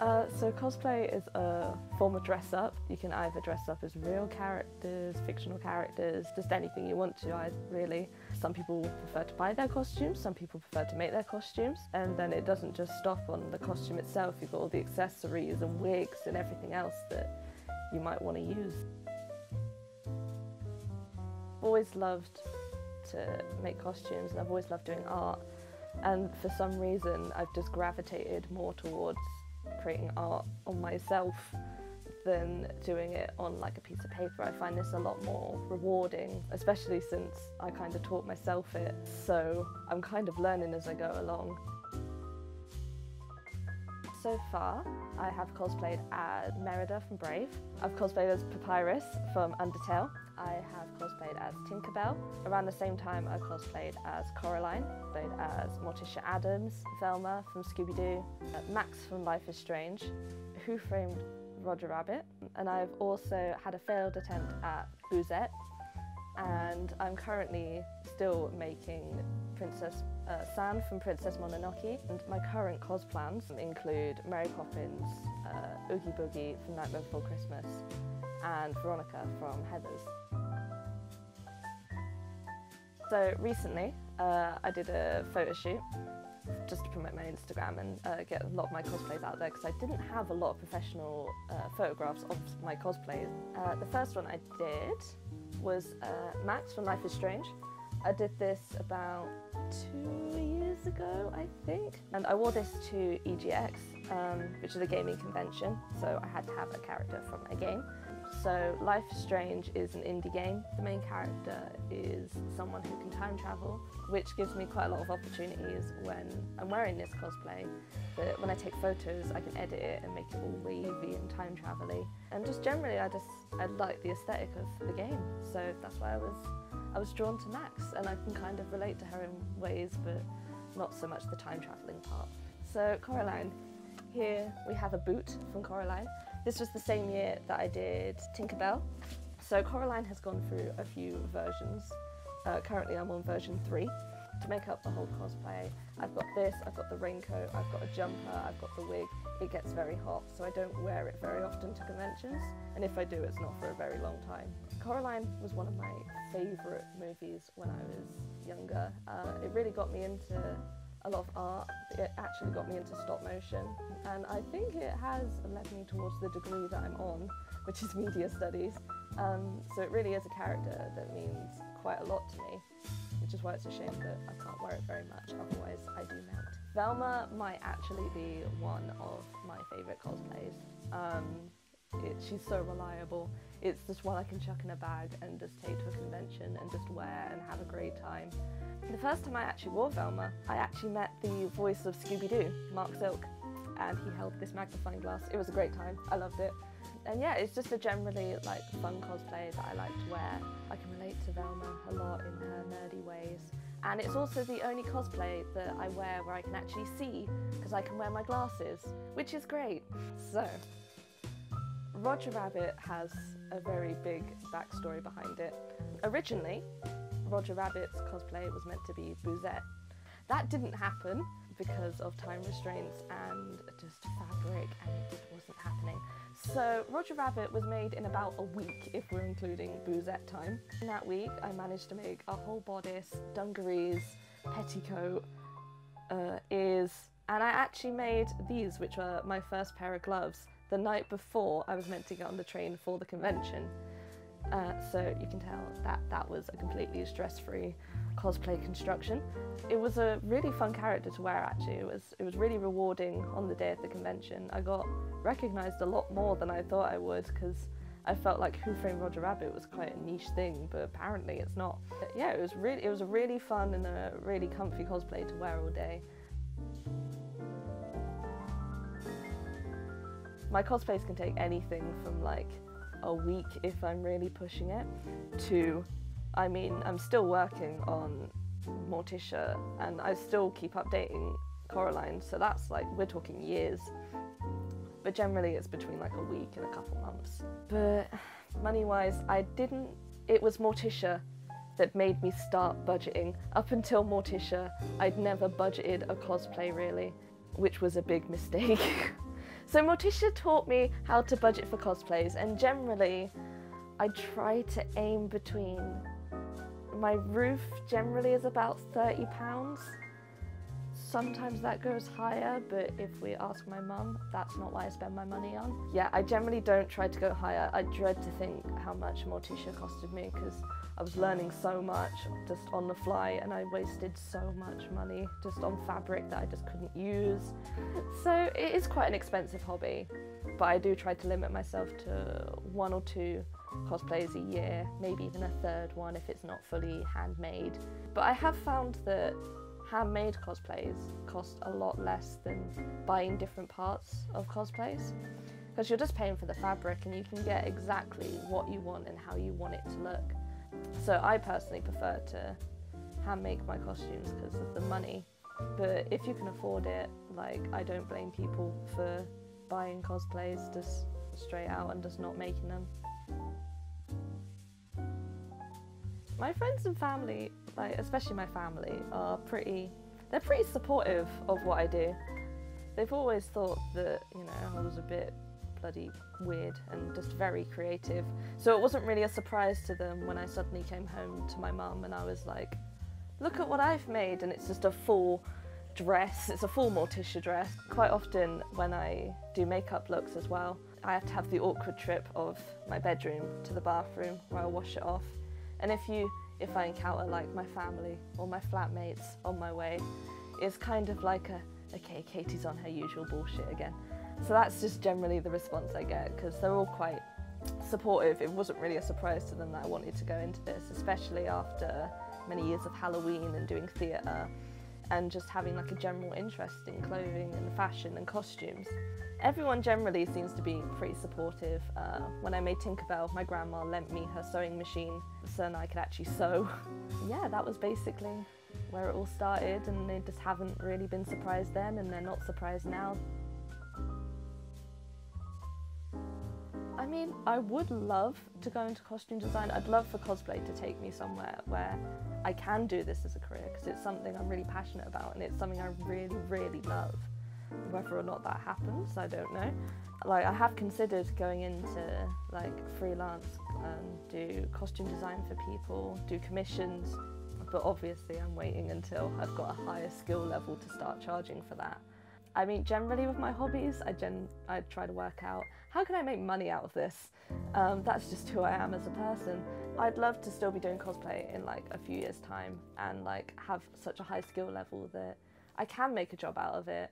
Uh, so cosplay is a form of dress up. You can either dress up as real characters, fictional characters, just anything you want to, I really. Some people prefer to buy their costumes, some people prefer to make their costumes, and then it doesn't just stop on the costume itself, you've got all the accessories and wigs and everything else that you might want to use. I've always loved to make costumes and I've always loved doing art and for some reason I've just gravitated more towards creating art on myself than doing it on like a piece of paper. I find this a lot more rewarding, especially since I kind of taught myself it. So I'm kind of learning as I go along. So far, I have cosplayed as Merida from Brave. I've cosplayed as Papyrus from Undertale. I have cosplayed as Tinkerbell. Around the same time, I cosplayed as Coraline, played as Morticia Addams, Velma from Scooby-Doo, uh, Max from Life is Strange, Who Framed Roger Rabbit, and I've also had a failed attempt at Bowsette, and I'm currently still making Princess uh, San from Princess Mononoke. And my current cos plans include Mary Poppins, uh, Oogie Boogie from Nightmare Before Christmas, and Veronica from Heathers. So recently, uh, I did a photo shoot just to promote my Instagram and uh, get a lot of my cosplays out there because I didn't have a lot of professional uh, photographs of my cosplays. Uh, the first one I did was uh, Max from Life is Strange. I did this about two years ago, I think. And I wore this to EGX, um, which is a gaming convention, so I had to have a character from a game. So Life is Strange is an indie game. The main character is someone who can time travel, which gives me quite a lot of opportunities when I'm wearing this cosplay. But when I take photos, I can edit it and make it all wavy and time travel And just generally, I just I like the aesthetic of the game. So that's why I was I was drawn to Max, and I can kind of relate to her in ways, but not so much the time travelling part. So Coraline, here we have a boot from Coraline. This was the same year that I did Tinkerbell. So Coraline has gone through a few versions. Uh, currently I'm on version 3. To make up the whole cosplay, I've got this, I've got the raincoat, I've got a jumper, I've got the wig. It gets very hot, so I don't wear it very often to conventions, and if I do, it's not for a very long time. Coraline was one of my favourite movies when I was younger. Uh, it really got me into a lot of art. It actually got me into stop motion, and I think it has led me towards the degree that I'm on, which is media studies. Um, so it really is a character that means quite a lot to me, which is why it's a shame that I can't wear it very much, otherwise I do melt. Velma might actually be one of my favourite cosplays. Um, it, she's so reliable. It's just one I can chuck in a bag and just take to a convention and just wear and have a great time. The first time I actually wore Velma, I actually met the voice of Scooby-Doo, Mark Silk, and he held this magnifying glass. It was a great time. I loved it. And yeah, it's just a generally like fun cosplay that I like to wear. I can relate to Velma a lot in her nerdy ways. And it's also the only cosplay that I wear where I can actually see because I can wear my glasses, which is great. So, Roger Rabbit has a very big backstory behind it. Originally, Roger Rabbit's cosplay was meant to be Bowsette. That didn't happen because of time restraints and just fabric and it just wasn't happening. So Roger Rabbit was made in about a week if we're including Bowsette time. In that week I managed to make a whole bodice, dungarees, petticoat, uh, ears, and I actually made these which were my first pair of gloves the night before I was meant to get on the train for the convention. Uh, so you can tell that that was a completely stress-free cosplay construction. It was a really fun character to wear actually. It was it was really rewarding on the day of the convention. I got recognised a lot more than I thought I would because I felt like Who Framed Roger Rabbit was quite a niche thing, but apparently it's not. But yeah, it was really it was a really fun and a really comfy cosplay to wear all day. My cosplays can take anything from like a week if I'm really pushing it to, I mean, I'm still working on Morticia and I still keep updating Coraline, so that's like, we're talking years. But generally it's between like a week and a couple months. But money wise, I didn't, it was Morticia that made me start budgeting. Up until Morticia, I'd never budgeted a cosplay really, which was a big mistake. So Morticia taught me how to budget for cosplays, and generally, I try to aim between. My roof generally is about thirty pounds. Sometimes that goes higher, but if we ask my mum, that's not what I spend my money on. Yeah, I generally don't try to go higher. I dread to think how much Morticia costed me because I was learning so much just on the fly and I wasted so much money just on fabric that I just couldn't use. So it is quite an expensive hobby, but I do try to limit myself to one or two cosplays a year, maybe even a third one if it's not fully handmade. But I have found that handmade cosplays cost a lot less than buying different parts of cosplays because you're just paying for the fabric and you can get exactly what you want and how you want it to look. So I personally prefer to hand make my costumes because of the money. But if you can afford it, like I don't blame people for buying cosplays just straight out and just not making them. My friends and family, like especially my family, are pretty they're pretty supportive of what I do. They've always thought that, you know, I was a bit bloody weird and just very creative. So it wasn't really a surprise to them when I suddenly came home to my mum and I was like, look at what I've made. And it's just a full dress, it's a full Morticia dress. Quite often when I do makeup looks as well, I have to have the awkward trip of my bedroom to the bathroom where I wash it off. And if you if I encounter like my family or my flatmates on my way, it's kind of like a okay, Katie's on her usual bullshit again. So that's just generally the response I get because they're all quite supportive. It wasn't really a surprise to them that I wanted to go into this, especially after many years of Halloween and doing theatre and just having like a general interest in clothing and fashion and costumes. Everyone generally seems to be pretty supportive. Uh, when I made Tinkerbell, my grandma lent me her sewing machine so I could actually sew. yeah, that was basically where it all started and they just haven't really been surprised then and they're not surprised now. I mean, I would love to go into costume design. I'd love for cosplay to take me somewhere where I can do this as a career because it's something I'm really passionate about and it's something I really, really love. Whether or not that happens, I don't know. Like, I have considered going into like freelance and do costume design for people, do commissions, but obviously I'm waiting until I've got a higher skill level to start charging for that. I mean, generally with my hobbies, I gen I try to work out how can I make money out of this. Um, that's just who I am as a person. I'd love to still be doing cosplay in like a few years' time and like have such a high skill level that I can make a job out of it.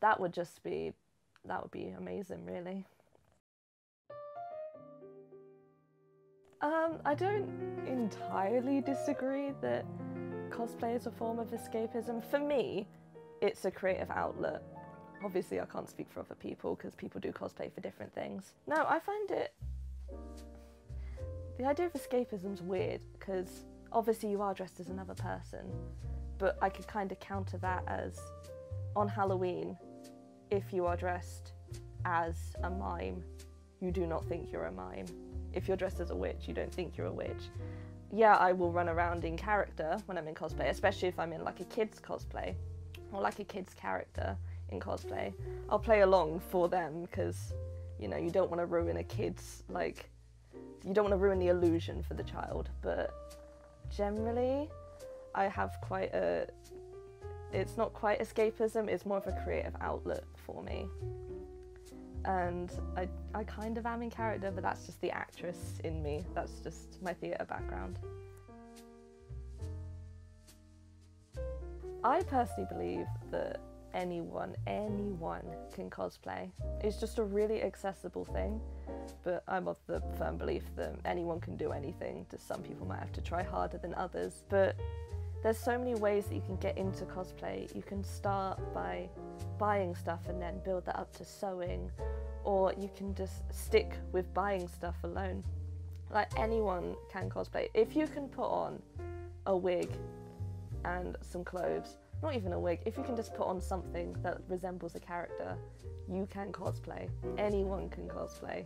That would just be that would be amazing, really. Um, I don't entirely disagree that cosplay is a form of escapism. For me, it's a creative outlet. Obviously, I can't speak for other people because people do cosplay for different things. No, I find it. The idea of escapism's weird because obviously you are dressed as another person, but I could kind of counter that as on Halloween, if you are dressed as a mime, you do not think you're a mime. If you're dressed as a witch, you don't think you're a witch. Yeah, I will run around in character when I'm in cosplay, especially if I'm in like a kid's cosplay or like a kid's character in cosplay. I'll play along for them because you know you don't want to ruin a kid's like you don't want to ruin the illusion for the child. But generally, I have quite a it's not quite escapism. It's more of a creative outlet for me. And I, I kind of am in character, but that's just the actress in me. That's just my theatre background. I personally believe that anyone, anyone can cosplay. It's just a really accessible thing, but I'm of the firm belief that anyone can do anything. Just some people might have to try harder than others, but there's so many ways that you can get into cosplay. You can start by buying stuff and then build that up to sewing, or you can just stick with buying stuff alone. Like anyone can cosplay. If you can put on a wig and some clothes, not even a wig, if you can just put on something that resembles a character, you can cosplay. Anyone can cosplay.